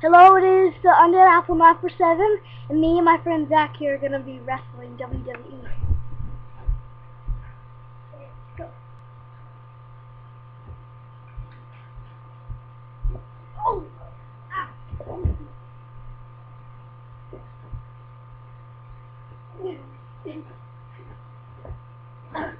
Hello, it is the Undead Apple Map for 7, and me and my friend Zach here are going to be wrestling. WWE. Oh! Ah! Ah!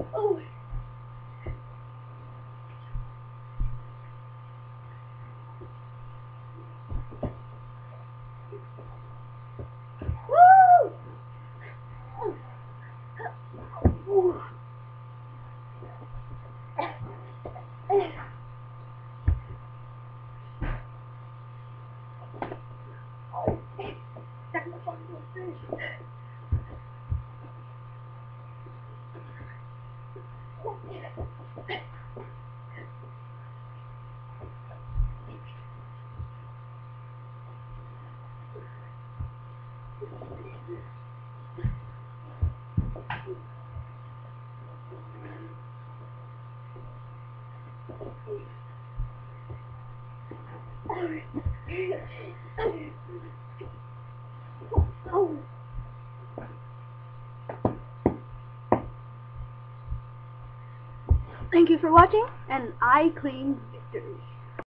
Oh. Oh. Thank you for watching, and I claim victory.